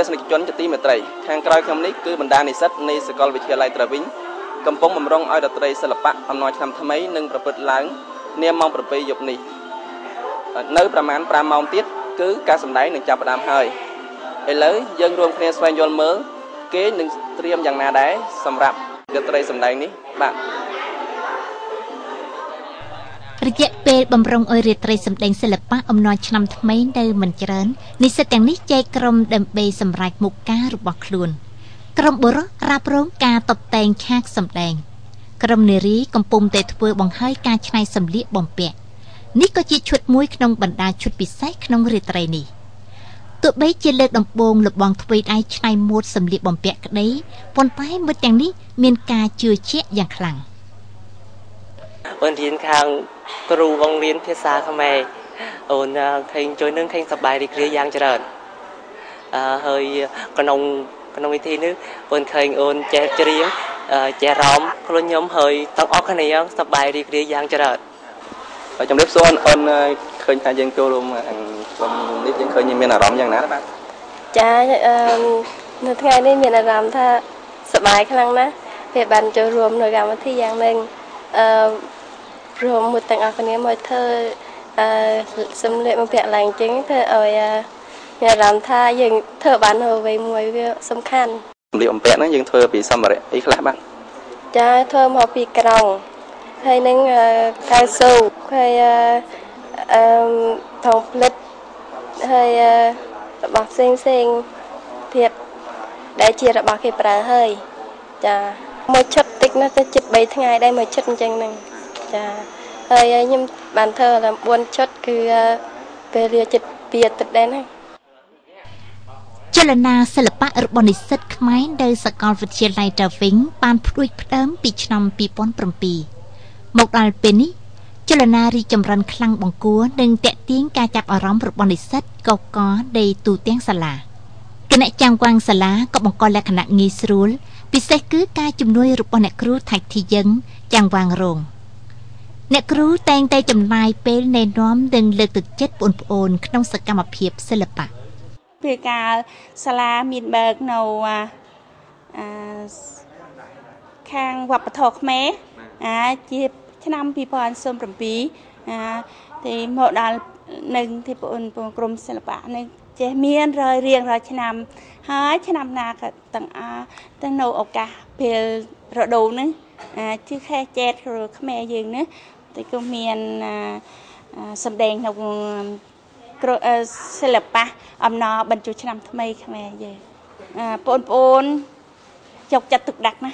ទស្សនិកជនជាទីមេត្រីខាងក្រោយខ្ញុំនេះគឺបណ្ដានិស្សិតនៃសាកលវិទ្យាល័យត្រាវិញកំពុងបំរុងឲ្យតន្ត្រីសិល្បៈអំណរឆ្នាំថ្មីនឹងប្រព្រឹត្តឡើងនាម៉ោង7យប់នេះនៅប្រមាណ5ម៉ោងទៀតគឺការសម្ដែងនឹងចាប់ផ្ដើមហើយឥឡូវយើងរួមគ្នាស្វែងយល់មើលគេនឹងត្រៀមយ៉ាងណាដែរសម្រាប់តន្ត្រីសម្ដែងនេះបាទ រយៈពេលបំរុងអុយរាត្រីសម្ដែងសិល្បៈអំណរឆ្នាំថ្មីនៅមិនច្រើននិស្សិតទាំងនេះចែកក្រុមដើម្បីសម្រេចមុខការរបស់ខ្លួនក្រុមបុរសរ៉ាប់រងការតបតែងឆាកសម្ដែងក្រុមនារីកំពុងតែធ្វើបង្ហើយការច្នៃសម្លៀកបំពាក់នេះក៏ជាឈុតមួយក្នុងបណ្ដាឈុតពិសេសក្នុងរាត្រីនេះទោះបីជាលើកដំបូងលបងទ្វេដៃឆ្នៃម៉ូដសម្លៀកបំពាក់ក្តីប៉ុន្តែមិត្តទាំងនេះមានការជឿជាក់យ៉ាងខ្លាំង អូនរៀនខាងគ្រូបង្រៀនភាសាខ្មែរអូនឃើញជួយនឹងឃើញសប្បាយរីករាយយ៉ាងច្រើនអឺហើយក្នុងក្នុងវិធីនេះអូនឃើញអូនចេះច្រៀងចេះរំខ្លួនខ្ញុំហើយទាំងអស់គ្នាសប្បាយរីករាយយ៉ាងច្រើនជំរាបសួរអូនឃើញថាយើងចូលរួមក្រុមនេះយើងឃើញមានអារម្មណ៍យ៉ាងណាបាទចានៅថ្ងៃនេះមានអារម្មណ៍ថាសប្បាយខ្លាំងណាស់ពេលបានចូលរួមនៅកម្មវិធីយ៉ាងនឹងអឺ រួមមួយទាំងអស់គ្នាមកធ្វើអឺសម្លៀកបំពាក់ឡើងចឹងធ្វើឲ្យមានអារម្មណ៍ថាយើងធ្វើបាននៅអ្វីមួយវាសំខាន់សម្លៀកបំពាក់ហ្នឹងយើងធ្វើពីសម្ភារៈអីខ្លះបាទចាធ្វើមកពីក្រុងហើយនឹងកៅស៊ូហើយអឺថងផ្លិតហើយរបស់ផ្សេងផ្សេងទៀតដែលជារបស់គេប្រើហើយចាមួយឈុតតិចណាស់ទៅជិត3ថ្ងៃដែរមួយឈុតអញ្ចឹងហ្នឹង ចាហើយខ្ញុំបានធ្វើដល់4ឈុតគឺពេលរៀជិត2អាទិត្យដែរណាចលនាសិល្បៈរបស់និស្សិតខ្មែរនៅសាកលវិទ្យាល័យតាវិញបានផ្ដួចផ្ដើមពីឆ្នាំ2007មកដល់ពេលនេះចលនារីចម្រើនខ្លាំងបង្គួរនិងតេទៀងការចាប់អារម្មណ៍របស់និស្សិតកកកនៃទូទាំងសាលាគណៈចាំងវាងសាលាក៏បង្កលក្ខណៈងាយស្រួលពិសេសគឺការជំនួយរបស់អ្នកគ្រូថៃធីយឹងចាំងវាងរង អ្នកគ្រូតែងតែចំណាយពេលណែនាំនិងលើកទឹកចិត្តបងប្អូនក្នុងសកម្មភាពសិល្បៈពេលកាលសាលាមានបើកនៅអាខាងវប្បធម៌ខ្មែរអាចឆ្នាំ2007អាទីមកដល់នឹងទីបងប្អូនក្រមសិល្បៈនឹងចេះមានរយរៀងរាល់ឆ្នាំហើយឆ្នាំណាក៏ទាំងអាទាំងនៅឱកាសពេលរដូវហ្នឹងអាជិះខែចេតខ្មែរយើងណា តែក៏មានសម្ដែងនៅសិល្បៈអំណរបញ្ជូឆ្នាំថ្មីខ្មែរយើងបងប្អូនយកចិត្តទុកដាក់ណា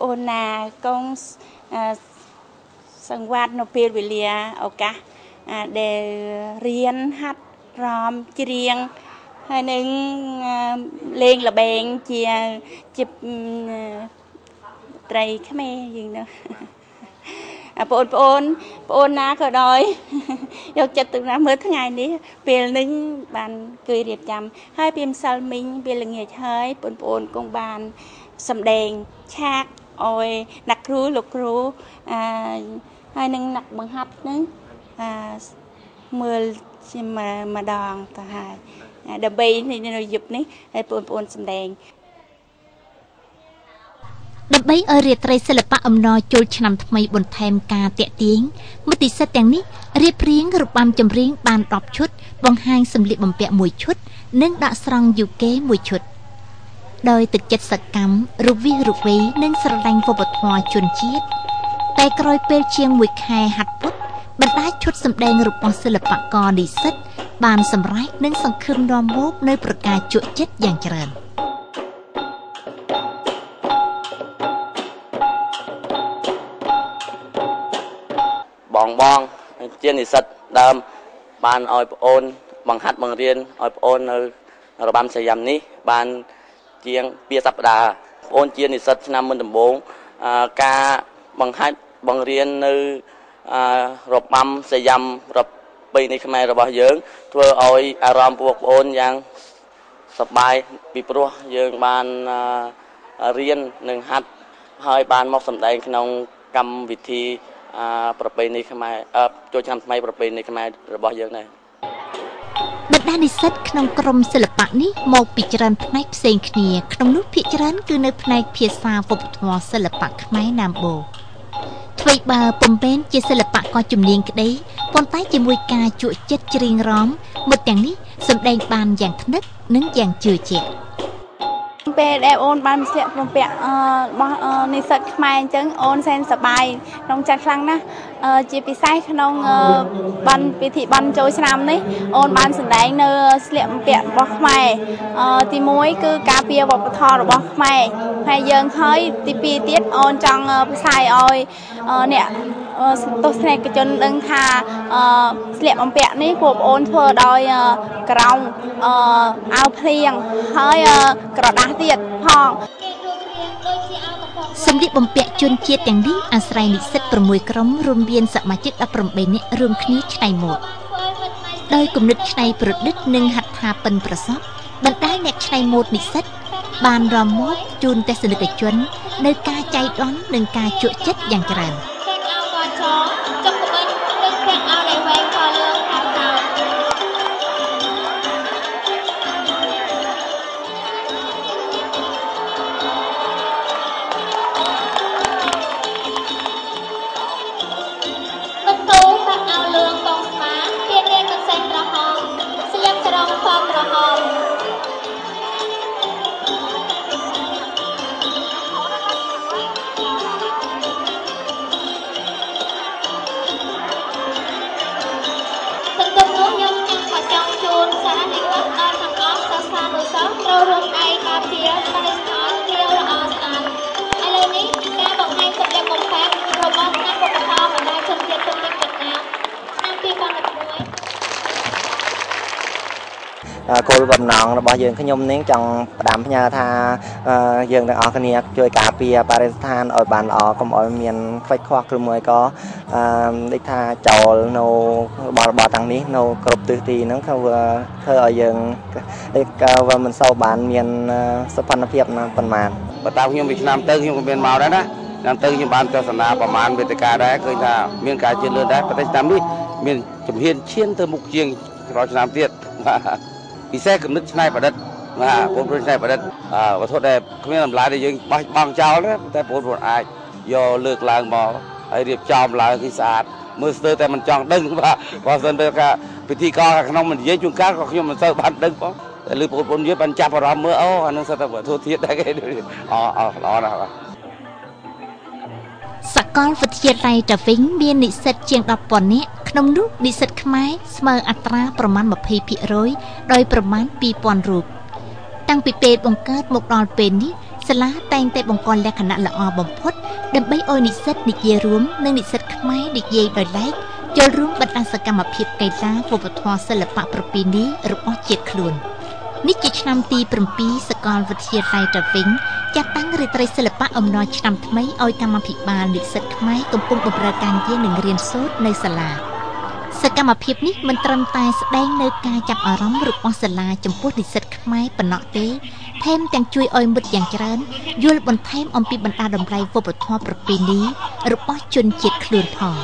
បងណាកងសង្វាតនៅពេលវេលាឱកាសដែលរៀនហាត់រំច្រៀងហើយនឹងលេងលបែងជាជាត្រីខ្មែរយើងនោះ បងប្អូនបងអូនណាក៏ដោយយកចិត្តទុកដាក់មើលថ្ងៃនេះពេលនេះបានគឺរៀបចំហើយពីម្សិលមិញពេលល្ងាចហើយបងប្អូនគង់បានសម្ដែងឆាកអោយអ្នកគ្រូលោកគ្រូអឺហើយនឹងអ្នកបង្ហាត់ហ្នឹងអឺមើលជាម្ដងទៅហើយដើម្បីនៅយប់នេះឲ្យបងប្អូនសម្ដែង ដើម្បីឲ្យរាត្រីសិល្បៈអំណរចូលឆ្នាំថ្មីបន្ថែមការតាក់ទាញមិត្តនិស្សិតទាំងនេះរៀបរៀងរបាំចម្រៀងបាន10ឈុតបង្ហាញសម្លៀកបំពាក់មួយឈុត និងដាក់ស្រង់យូកេមួយឈុតដោយទឹកចិត្តសកម្មរវិះរវៃនិងស្រឡាញ់វប្បធម៌ជនជាតិតែក្រោយពេលជាង1ខែហាត់ពុតបណ្ដាឈុតសម្ដែងរបស់សិល្បករនិស្សិតបានសម្រេចនិងសង្ឃឹមនាំមកនៅប្រការជក់ចិត្តយ៉ាងច្រើន។ បងបងជានិស្សិតដើមបានឲ្យប្អូនបង្ហាត់បង្រៀនឲ្យប្អូននៅរបាំសយ៉ាំនេះបានជាង2សប្តាហ៍ប្អូនជានិស្សិតឆ្នាំមុនដំបូងការបង្ហាត់បង្រៀននៅរបាំសយ៉ាំរបីនៃខ្មែររបស់យើង ធ្វើឲ្យអារម្មណ៍ពួកប្អូនយ៉ាងសប្បាយពីព្រោះយើងបានរៀននិងហាត់ហើយបានមកសម្ដែងក្នុងកម្មវិធី ប្រពៃណីខ្មែរចូលឆ្នាំថ្មីប្រពៃណីខ្មែររបស់យើងដែរបណ្ដានិស្សិតក្នុងក្រុមសិល្បៈនេះមកពីច្រើនផ្នែកផ្សេងគ្នាក្នុងនោះភាគច្រើនគឺនៅផ្នែកភាសាវប្បធម៌សិល្បៈខ្មែរណាំបូអ្វីបើពុំមែនជាសិល្បៈក៏ជំនាញក្តីប៉ុន្តែជាមួយការជក់ចិត្តច្រៀងរំមិត្តទាំងនេះសម្ដែងបានយ៉ាងថ្នឹកនិងយ៉ាងជឿជាក់ ពេលដែលអូនបានស្លៀកបំពាក់របស់និស្សិតខ្មែរអញ្ចឹងអូនសែនសប្បាយក្នុងចិត្តខ្លាំងណាស់ជាពិសេសក្នុងបានពិធីបានចូលឆ្នាំនេះអូនបានសម្ដែងនៅស្លៀកបំពាក់របស់ខ្មែរទី1គឺការពារវប្បធម៌របស់ខ្មែរហើយយើងហើយទី2ទៀតអូនចង់ផ្សាយឲ្យអ្នក ទស្សនិកជនដឹងថាស្លៀកបំពាក់នេះពួកបងអូនធ្វើដោយក្រោមអាវភ្លៀងហើយក្រដាស់ទៀតផងសម្លៀកបំពាក់ជនជាតិទាំងនេះអាស្រ័យនិស្សិត6ក្រុមរួមមានសមាជិក18នាក់រួមគ្នាឆ្នៃម៉ូដដោយគំនិតឆ្នៃប្រឌិតនិងហត្ថាប៉ិនប្រសពបណ្ដាលអ្នកឆ្នៃម៉ូដនិស្សិតបានរំមកជូនទស្សនិកជននៅការចៃដន្យនិងការជក់ចិត្តយ៉ាងច្រើន។ គោលបំណងរបស់យើងខ្ញុំនេះចង់ផ្ដាំផ្ញើថាយើងទាំងអស់គ្នាជួយការពារបរិស្ថានឲ្យបានល្អកុំឲ្យមានខ្វាច់ខ្វះឬមួយក៏ ដូចថាចោលនៅរបស់របរទាំងនេះនៅគ្រប់ទិសទីហ្នឹងធ្វើធ្វើឲ្យយើងក៏មិនសូវបានមានសុខភាពប៉ុន្មានបើតាមខ្ញុំពីឆ្នាំទៅខ្ញុំក៏មានមកដែរណាឆ្នាំទៅខ្ញុំបានទស្សនាប្រមាណវេទិកាដែរឃើញថាមានការជឿនលឿនដែរប៉ុន្តែឆ្នាំនេះមានជំហានឈានទៅមុខជាងរាល់ឆ្នាំទៀតបាទពិសេសគំនិតច្នៃប្រឌិតបាទបងប្អូនច្នៃប្រឌិតវត្ថុដែលគ្មានតម្លៃដែលយើងបោះបង់ចោលទេតែបងប្អូនអាចយកលើកឡើងមក ហើយរៀបចំឡើងគឺស្អាតមើលស្ទើរតែមិនចង់ដឹងបាទបើសិនទៅថាពិធីករខាងក្នុងមិននិយាយជួនកាលក៏ខ្ញុំមិនសូវបានដឹងផងតែលើបងប្អូននិយាយបានចាប់អារម្មណ៍មើលអូអានឹងសិតតែវត្ថុធាតុដែរគេអូអូល្អណាស់បាទសកលវិទ្យាល័យតាវិញមាននិស្សិតជាង10,000នាក់ក្នុងនោះនិស្សិតខ្មែរស្មើអត្រាប្រមាណ20%ដោយប្រមាណ2000រូបតាំងពីពេលបង្កើតមកដល់ពេលនេះសាលាតែងតែបង្កលក្ខណៈល្អបំផុត ដើម្បីឲ្យនិស្សិតនិយាយរួមនិងនិស្សិតខ្មែរនិយាយដោយឡែកចូលរួមបណ្ដាសកម្មភាពកីឡាវប្បធម៌សិល្បៈប្រពៃណីរបស់ជាតិខ្លួន។នេះជាឆ្នាំទី7សកលវិទ្យាល័យតាវិញចាត់តាំងរាត្រីសិល្បៈអំណរឆ្នាំថ្មីឲ្យកម្មាភិបាលនិស្សិតខ្មែរកំពុងបម្រើការងារនិងរៀនសូត្រនៅសាលា សកម្មភាពនេះមិនត្រឹមតែស្ដែងនៅការចាប់អារម្មណ៍របស់សាលាចំពោះនិស្សិតខ្មែរប៉ុណ្ណោះទេថែមទាំងជួយឲ្យមិត្តយ៉ាងច្រើនយល់បន្ថែមអំពីបណ្ដាតម្លៃវប្បធម៌ប្រពៃណីរបស់ជនជាតិខ្លួនផង